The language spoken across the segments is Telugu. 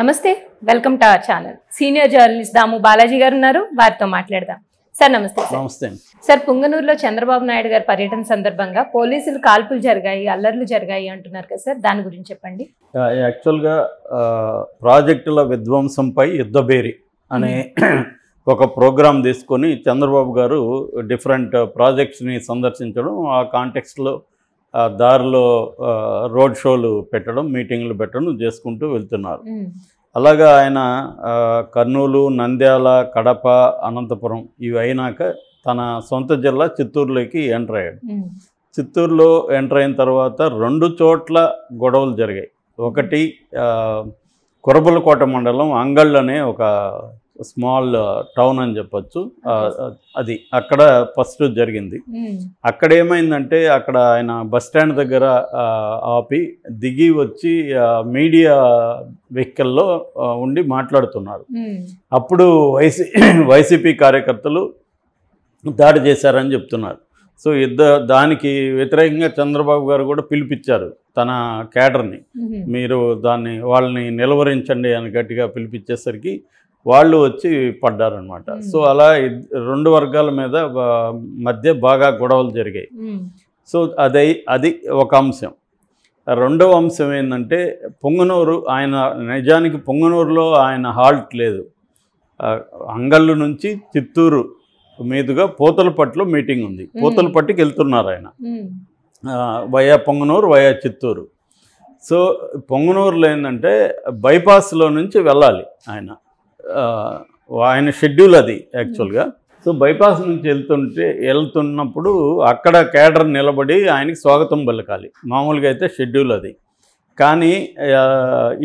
నమస్తే welcome to our channel. Senior journalist Damu Balaji గారు ఉన్నారు వారితో మాట్లాడదాం. సార్ నమస్తే నమస్తే సార్ పుంగనూరులో చంద్రబాబు నాయుడు గారి పర్యటన సందర్భంగా పోలీసులు కాల్పులు జరిగాయి అల్లర్లు జరిగాయి అంటున్నారు కదా సార్. దాని గురించి చెప్పండి. యాక్చువల్గా ప్రాజెక్టుల విధ్వంసంపై యుద్ధబేరి అనే ఒక ప్రోగ్రాం తీసుకొని చంద్రబాబు గారు డిఫరెంట్ ప్రాజెక్ట్స్ని సందర్శించడం ఆ కాంటెక్స్ట్లో దారిలో రోడ్ షోలు పెట్టడం మీటింగ్లు పెట్టడం చేసుకుంటూ వెళ్తున్నారు. అలాగా ఆయన కర్నూలు నంద్యాల కడప అనంతపురం ఇవి అయినాక తన సొంత జిల్లా చిత్తూరులోకి ఎంటర్ అయ్యాడు. చిత్తూరులో ఎంటర్ అయిన తర్వాత రెండు చోట్ల గొడవలు జరిగాయి. ఒకటి కురబలకోట మండలం అంగళ్ళు అనే ఒక స్మాల్ టౌన్ అని చెప్పొచ్చు. అది అక్కడ ఫస్ట్ జరిగింది. అక్కడ ఏమైందంటే అక్కడ ఆయన బస్ స్టాండ్ దగ్గర ఆపి దిగి వచ్చి మీడియా వెహికల్లో ఉండి మాట్లాడుతున్నారు. అప్పుడు వైసీ వైసీపీ కార్యకర్తలు దాడి చేశారని చెప్తున్నారు. సో యుద్ధ దానికి వ్యతిరేకంగా చంద్రబాబు గారు కూడా పిలిపించారు తన క్యాడర్ని. మీరు దాన్ని వాళ్ళని నిలవరించండి అని గట్టిగా పిలిపించేసరికి వాళ్ళు వచ్చి పడ్డారనమాట. సో అలా రెండు వర్గాల మీద మధ్య బాగా గొడవలు జరిగాయి. సో అదై అది ఒక అంశం. రెండవ అంశం ఏంటంటే పొంగనూరు ఆయన నిజానికి పొంగనూరులో ఆయన హాల్ట్ లేదు. అంగళ్ళు నుంచి చిత్తూరు మీదుగా పోతలపట్టులో మీటింగ్ ఉంది. పోతలపట్టుకి వెళ్తున్నారు ఆయన. Via Punganur via Chittoor. So పొంగనూరులో ఏంటంటే బైపాస్లో నుంచి వెళ్ళాలి ఆయన. ఆయన షెడ్యూల్ అది యాక్చువల్గా. సో బైపాస్ నుంచి వెళ్తుంటే వెళ్తున్నప్పుడు అక్కడ కేడర్ నిలబడి ఆయనకి స్వాగతం పలకాలి. మామూలుగా అయితే షెడ్యూల్ అది. కానీ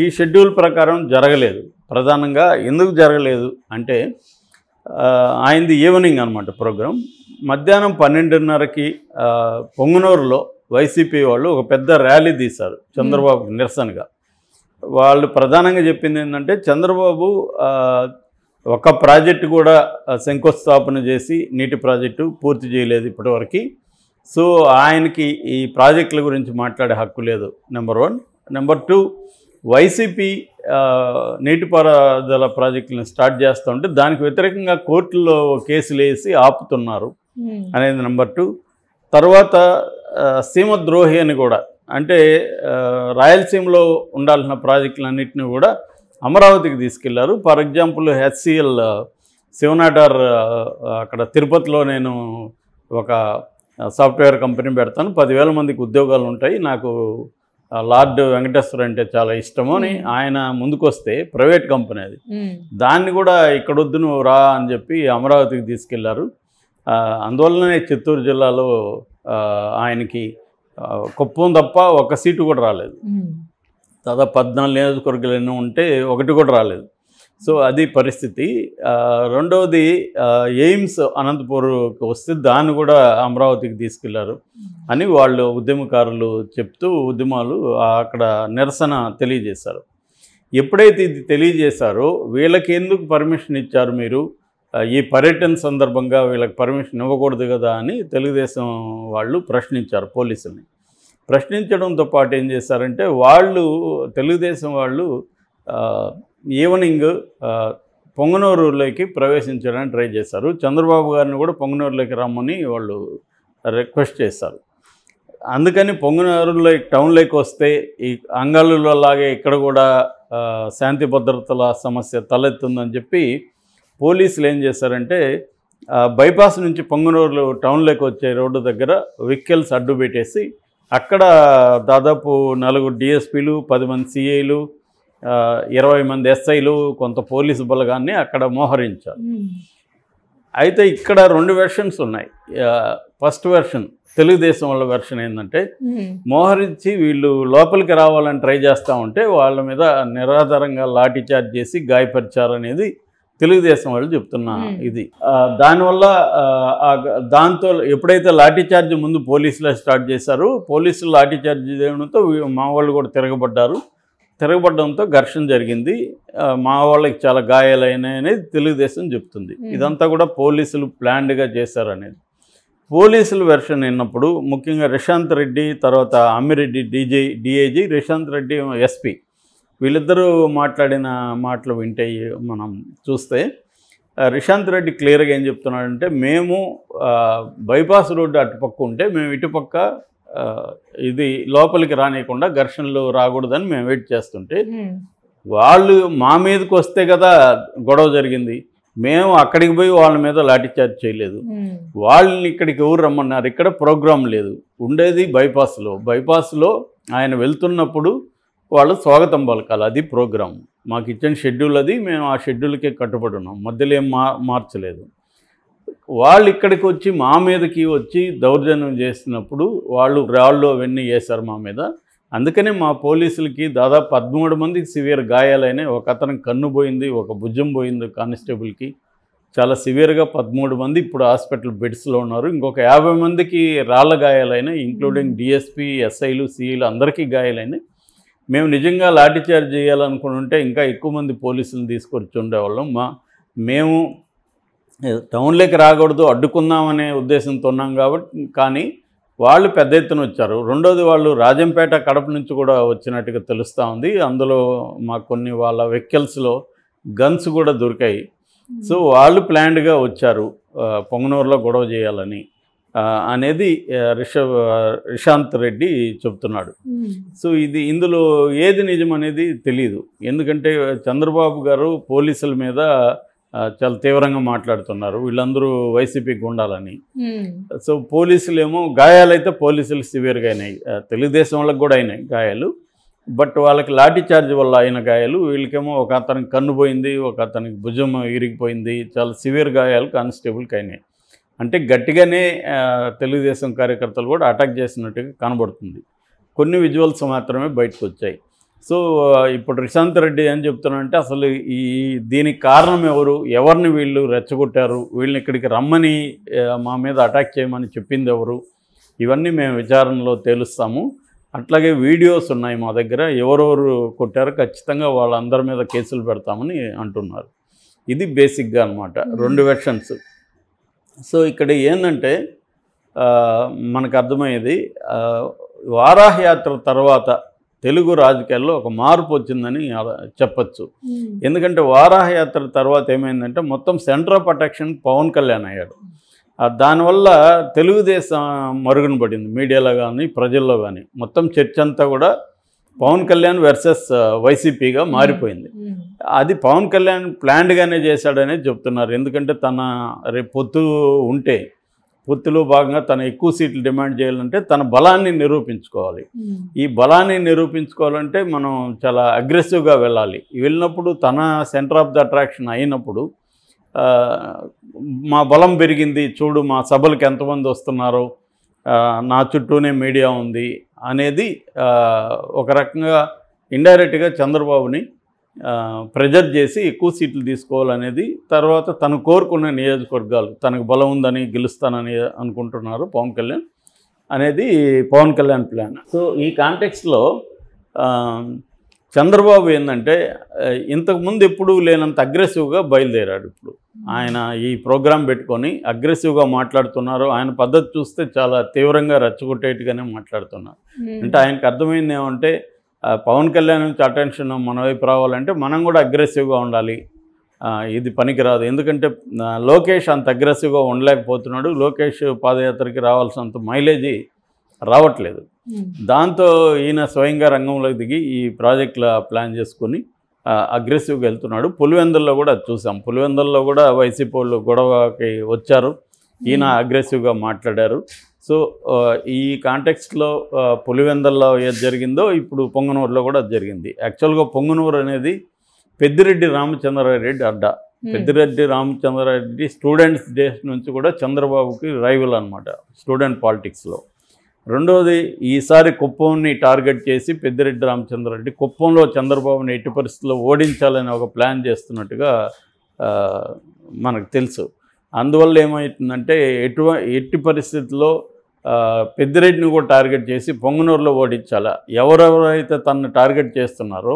ఈ షెడ్యూల్ ప్రకారం జరగలేదు. ప్రధానంగా ఎందుకు జరగలేదు అంటే ఆయనది ఈవినింగ్ అనమాట ప్రోగ్రాం. మధ్యాహ్నం పన్నెండున్నరకి పొంగునూరులో పొంగనూరులో వైసీపీ వాళ్ళు ఒక పెద్ద ర్యాలీ తీశారు చంద్రబాబు నిరసనగా. వాళ్ళు ప్రధానంగా చెప్పింది ఏంటంటే చంద్రబాబు ఒక ప్రాజెక్టు కూడా శంకుస్థాపన చేసి నీటి ప్రాజెక్టు పూర్తి చేయలేదు ఇప్పటివరకు. సో ఆయనకి ఈ ప్రాజెక్టుల గురించి మాట్లాడే హక్కు లేదు number one. Number two YCP నీటిపారుదల ప్రాజెక్టులను స్టార్ట్ చేస్తూ ఉంటే దానికి వ్యతిరేకంగా కోర్టులో కేసులు వేసి ఆపుతున్నారు అనేది నెంబర్ టూ. తర్వాత ఆ, సీమ ద్రోహి అని కూడా అంటే రాయలసీమలో ఉండాల్సిన ప్రాజెక్టులన్నింటినీ కూడా అమరావతికి తీసుకెళ్ళారు. ఫర్ ఎగ్జాంపుల్ హెచ్సిఎల్ శివనాటార్ అక్కడ తిరుపతిలో నేను ఒక సాఫ్ట్వేర్ కంపెనీ పెడతాను. పదివేల మందికి ఉద్యోగాలు ఉంటాయి. నాకు లార్డ్ వెంకటేశ్వర అంటే చాలా ఇష్టము అని. ఆయన ముందుకొస్తే ప్రైవేట్ కంపెనీ అది. దాన్ని కూడా ఇక్కడొద్దు నువ్వు రా అని చెప్పి అమరావతికి తీసుకెళ్ళారు. అందువల్లనే చిత్తూరు జిల్లాలో ఆయనకి కుప్పం తప్ప ఒక సీటు కూడా రాలేదు. దాదాపు పద్నాలుగు నియోజకవర్గాలు ఎన్నో ఉంటే ఒకటి కూడా రాలేదు. సో అది పరిస్థితి. రెండవది ఎయిమ్స్ అనంతపూర్కి వస్తే దాన్ని కూడా అమరావతికి తీసుకెళ్ళారు అని వాళ్ళు ఉద్యమకారులు చెప్తూ ఉద్యమాలు అక్కడ నిరసన తెలియజేశారు. ఎప్పుడైతే ఇది తెలియజేశారో వీళ్ళకి ఎందుకు పర్మిషన్ ఇచ్చారు మీరు? ఈ పర్యటన సందర్భంగా వీళ్ళకి పర్మిషన్ ఇవ్వకూడదు కదా అని తెలుగుదేశం వాళ్ళు ప్రశ్నించారు పోలీసుల్ని. ప్రశ్నించడంతో పాటు ఏం చేశారంటే వాళ్ళు తెలుగుదేశం వాళ్ళు ఈవినింగ్ పొంగనూరులోకి ప్రవేశించడానికి ట్రై చేశారు. చంద్రబాబు గారిని కూడా పొంగనూరులోకి రమ్మని వాళ్ళు రిక్వెస్ట్ చేశారు. అందుకని పొంగనూరులో టౌన్లోకి వస్తే ఈ అంగళ్ళలో లాగే ఇక్కడ కూడా శాంతి భద్రతల సమస్య తలెత్తుందని చెప్పి పోలీసులు ఏం చేశారంటే బైపాస్ నుంచి పొంగనూరు టౌన్లోకి వచ్చే రోడ్డు దగ్గర వెహికల్స్ అడ్డు పెట్టేసి అక్కడ దాదాపు నలుగురు డిఎస్పీలు పది మంది సిఐలు ఇరవై మంది ఎస్ఐలు కొంత పోలీసు బలగాన్ని అక్కడ మోహరించారు. ఉమ్, అయితే ఇక్కడ రెండు వెర్షన్స్ ఉన్నాయి. ఫస్ట్ వెర్షన్ తెలుగుదేశం వాళ్ళ వెర్షన్ ఏంటంటే ఉమ్, మోహరించి వీళ్ళు లోపలికి రావాలని ట్రై చేస్తూ ఉంటే వాళ్ళ మీద నిరాధారంగా లాఠీ చార్జ్ చేసి గాయపరిచారు అనేది తెలుగుదేశం వాళ్ళు చెప్తున్న. ఇది. దానివల్ల దాంతో ఎప్పుడైతే లాఠీ చార్జ్ ముందు పోలీసులే స్టార్ట్ చేశారో పోలీసులు లాఠీ చార్జ్ చేయడంతో మా వాళ్ళు కూడా తిరగబడ్డారు. తిరగబడడంతో ఘర్షణ జరిగింది. మా వాళ్ళకి చాలా గాయాలైనాయి అనేది తెలుగుదేశం చెప్తుంది. ఇదంతా కూడా పోలీసులు ప్లాన్డ్గా చేశారనేది. పోలీసులు వెర్షన్ విన్నప్పుడు ముఖ్యంగా రిషాంత్ రెడ్డి తర్వాత Ammireddy DG DIG Rishanth Reddy SP వీళ్ళిద్దరూ మాట్లాడిన మాటలు వింటే మనం చూస్తే రిషాంత్ రెడ్డి క్లియర్గా ఏం చెప్తున్నాడంటే మేము బైపాస్ రోడ్డు అటుపక్క ఉంటే మేము ఇటుపక్క ఇది లోపలికి రానియకుండా ఘర్షణలు రాకూడదని మేము వెయిట్ చేస్తుంటే వాళ్ళు మా మీదకి వస్తే కదా గొడవ జరిగింది. మేము అక్కడికి పోయి వాళ్ళ మీద లాఠీచార్జ్ చేయలేదు. వాళ్ళని ఇక్కడికి ఎవరు రమ్మన్నారు? ఇక్కడ ప్రోగ్రాం లేదు. ఉండేది బైపాస్లో. బైపాస్లో ఆయన వెళ్తున్నప్పుడు వాళ్ళు స్వాగతం పలకాలి అది ప్రోగ్రాం. మాకు ఇచ్చిన షెడ్యూల్ అది మేము ఆ షెడ్యూల్కే కట్టుబడి ఉన్నాం. మధ్యలో ఏం మా మార్చలేదు. వాళ్ళు ఇక్కడికి వచ్చి మా మీదకి వచ్చి దౌర్జన్యం చేసినప్పుడు వాళ్ళు రాళ్ళు అవన్నీ వేశారు మా మీద. అందుకనే మా పోలీసులకి దాదాపు పదమూడు మందికి సివియర్ గాయాలైనాయి. ఒక అతనికి కన్ను పోయింది ఒక భుజం పోయింది కానిస్టేబుల్కి. చాలా సివియర్గా పదమూడు మంది ఇప్పుడు హాస్పిటల్ బెడ్స్లో ఉన్నారు. ఇంకొక యాభై మందికి రాళ్ళ గాయాలైనాయి ఇంక్లూడింగ్ డిఎస్పీ ఎస్ఐలు సిఐలు అందరికీ గాయాలైనాయి. మేము నిజంగా లాఠీచార్జ్ చేయాలనుకుని ఉంటే ఇంకా ఎక్కువ మంది పోలీసులు తీసుకొచ్చి ఉండేవాళ్ళం. మా మేము టౌన్లోకి రాకూడదు అడ్డుకుందామనే ఉద్దేశంతో ఉన్నాం కాబట్టి కానీ వాళ్ళు పెద్ద ఎత్తున వచ్చారు. రెండోది వాళ్ళు రాజంపేట కడప నుంచి కూడా వచ్చినట్టుగా తెలుస్తూ ఉంది. అందులో మా కొన్ని వాళ్ళ వెహికల్స్లో గన్స్ కూడా దొరికాయి. సో వాళ్ళు ప్లాన్డ్గా వచ్చారు పొంగనూరులో గొడవ చేయాలని. అనేది రిషబ్ రిషాంత్ రెడ్డి చెప్తున్నాడు. సో ఇది ఇందులో ఏది నిజం అనేది తెలియదు ఎందుకంటే చంద్రబాబు గారు పోలీసుల మీద చాలా తీవ్రంగా మాట్లాడుతున్నారు. వీళ్ళందరూ వైసీపీకి ఉండాలని సో పోలీసులు ఏమో గాయాలైతే పోలీసులు సివియర్గా అయినాయి. తెలుగుదేశం వాళ్ళకి కూడా అయినాయి గాయాలు. బట్ వాళ్ళకి లాఠీ చార్జ్ వల్ల అయిన గాయాలు. వీళ్ళకేమో ఒక అతనికి కన్ను పోయింది ఒక అతనికి భుజం ఇరిగిపోయింది. చాలా సివియర్ గాయాలు కానిస్టేబుల్కి అయినాయి. అంటే గట్టిగానే తెలుగుదేశం కార్యకర్తలు కూడా అటాక్ చేసినట్టుగా కనబడుతుంది. కొన్ని విజువల్స్ మాత్రమే బయటకు వచ్చాయి సో ఇప్పుడు రిశాంత్ రెడ్డి ఏం చెప్తున్నారంటే అసలు ఈ దీనికి కారణం ఎవరు? ఎవరిని వీళ్ళు రెచ్చగొట్టారు? వీళ్ళని ఇక్కడికి రమ్మని మా మీద అటాక్ చేయమని చెప్పింది ఎవరు? ఇవన్నీ మేము విచారణలో తేలుస్తాము. అట్లాగే వీడియోస్ ఉన్నాయి మా దగ్గర. ఎవరెవరు కొట్టారో ఖచ్చితంగా వాళ్ళందరి మీద కేసులు పెడతామని అంటున్నారు. ఇది బేసిక్గా అనమాట రెండు వెర్షన్స్ సో ఇక్కడ ఏంటంటే మనకు అర్థమయ్యేది ఆ, వారాహ యాత్ర తర్వాత తెలుగు రాజకీయాల్లో ఒక మార్పు వచ్చిందని చెప్పొచ్చు. ఎందుకంటే వారాహ యాత్ర తర్వాత ఏమైందంటే మొత్తం centre of attraction Pawan Kalyan అయ్యాడు. దానివల్ల తెలుగుదేశం మరుగున పడింది మీడియాలో కానీ ప్రజల్లో కానీ మొత్తం చర్చ అంతా కూడా పవన్ కళ్యాణ్ వర్సెస్ వైసీపీగా మారిపోయింది. అది పవన్ కళ్యాణ్ ప్లాన్డ్గానే చేశాడనే చెప్తున్నారు. ఎందుకంటే తన రేపు పొత్తు ఉంటే పొత్తులో భాగంగా తన ఎక్కువ సీట్లు డిమాండ్ చేయాలంటే తన బలాన్ని నిరూపించుకోవాలి. ఈ బలాన్ని నిరూపించుకోవాలంటే మనం చాలా అగ్రెసివ్గా వెళ్ళాలి. వెళ్ళినప్పుడు తన సెంటర్ ఆఫ్ ద అట్రాక్షన్ అయినప్పుడు మా బలం పెరిగింది చూడు మా సభలకు ఎంతమంది వస్తున్నారో నా చుట్టూనే మీడియా ఉంది అనేది ఒక రకంగా ఇండైరెక్ట్గా చంద్రబాబుని ప్రెజర్ చేసి ఎక్కువ సీట్లు తీసుకోవాలనేది తర్వాత తను కోరుకున్న నియోజకవర్గాలు తనకు బలం ఉందని గెలుస్తానని అనుకుంటున్నారు పవన్ కళ్యాణ్ అనేది పవన్ కళ్యాణ్ ప్లాన్. సో ఈ కాంటెక్స్లో చంద్రబాబు ఏంటంటే ఇంతకుముందు ఎప్పుడూ లేనంత అగ్రెసివ్గా బయలుదేరాడు ఇప్పుడు. ఆయన ఈ ప్రోగ్రాం పెట్టుకొని అగ్రెసివ్గా మాట్లాడుతున్నారు. ఆయన పద్ధతి చూస్తే చాలా తీవ్రంగా రెచ్చగొట్టేట్టుగానే మాట్లాడుతున్నారు. అంటే ఆయనకు అర్థమైంది ఏమంటే పవన్ కళ్యాణ్ నుంచి అటెన్షన్ మన వైపు రావాలంటే మనం కూడా అగ్రెసివ్గా ఉండాలి. ఇది పనికిరాదు. ఎందుకంటే లోకేష్ అంత అగ్రెసివ్గా ఉండలేకపోతున్నాడు. లోకేష్ పాదయాత్రకి రావాల్సినంత మైలేజీ రావట్లేదు. దాంతో ఈయన స్వయంగా రంగంలోకి దిగి ఈ ప్రాజెక్టుల ప్లాన్ చేసుకొని అగ్రెసివ్గా వెళ్తున్నాడు. పులివెందుల్లో కూడా చూసాం. పులివెందుల్లో కూడా వైసీపీ వాళ్ళు గొడవకి వచ్చారు. ఈయన అగ్రెసివ్గా మాట్లాడారు. సో ఈ కాంటెక్స్ట్లో పులివెందల్లో ఏది జరిగిందో ఇప్పుడు పొంగనూరులో కూడా అది జరిగింది. యాక్చువల్గా పొంగనూరు అనేది పెద్దిరెడ్డి రామచంద్రారెడ్డి అడ్డా. Um, Peddireddy Ramachandra Reddy students days నుంచి కూడా చంద్రబాబుకి రైవల్ అనమాట స్టూడెంట్ పాలిటిక్స్లో. రెండోది ఈసారి కుప్పంని టార్గెట్ చేసి పెద్దిరెడ్డి రామచంద్రారెడ్డి కుప్పంలో చంద్రబాబుని ఎట్టి పరిస్థితుల్లో ఓడించాలని ఒక ప్లాన్ చేస్తున్నట్టుగా మనకు తెలుసు. అందువల్ల ఏమవుతుందంటే ఎటు ఎట్టి పరిస్థితుల్లో పెద్దిరెడ్డిని కూడా టార్గెట్ చేసి పొంగనూరులో ఓడించాలా? ఎవరెవరైతే తనను టార్గెట్ చేస్తున్నారో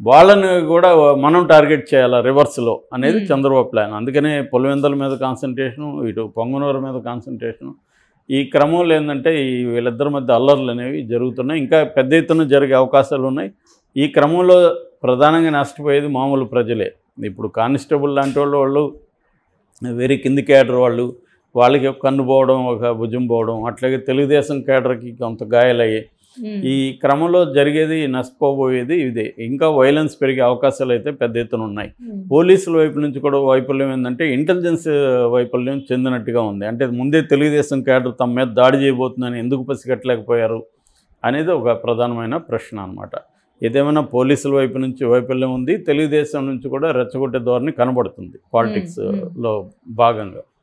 వాళ్ళని కూడా మనం టార్గెట్ చేయాలా రివర్స్లో అనేది. చంద్రబాబు ప్లాన్. అందుకనే పులివెందుల మీద కాన్సన్ట్రేషను ఇటు పొంగనూరు మీద కాన్సన్ట్రేషను ఈ క్రమంలో ఏంటంటే ఈ వీళ్ళిద్దరి మధ్య అల్లర్లు అనేవి జరుగుతున్నాయి. ఇంకా పెద్ద ఎత్తున జరిగే అవకాశాలు ఉన్నాయి. ఈ క్రమంలో ప్రధానంగా నష్టపోయేది మామూలు ప్రజలే. ఇప్పుడు కానిస్టేబుల్ లాంటి వాళ్ళు వాళ్ళు వెరీ కింది కేడర్ వాళ్ళు వాళ్ళకి ఒక కన్ను పోవడం ఒక భుజం పోవడం అట్లాగే తెలుగుదేశం కేడర్కి కొంత గాయాలయ్యాయి ఈ క్రమంలో జరిగేది నష్టపోబోయేది ఇదే. ఇంకా వైలెన్స్ పెరిగే అవకాశాలు అయితే పెద్ద ఎత్తున ఉన్నాయి. పోలీసుల వైపు నుంచి కూడా వైఫల్యం ఏంటంటే ఇంటెలిజెన్స్ వైఫల్యం చెందినట్టుగా ఉంది. అంటే ముందే తెలుగుదేశం కేడర్ తమ మీద దాడి చేయబోతుందని ఎందుకు పసిగట్టలేకపోయారు అనేది ఒక ప్రధానమైన ప్రశ్న అనమాట ఏదేమైనా పోలీసుల వైపు నుంచి వైఫల్యం ఉంది తెలుగుదేశం నుంచి కూడా రెచ్చగొట్టే ధోరణి కనబడుతుంది పాలిటిక్స్లో భాగంగా.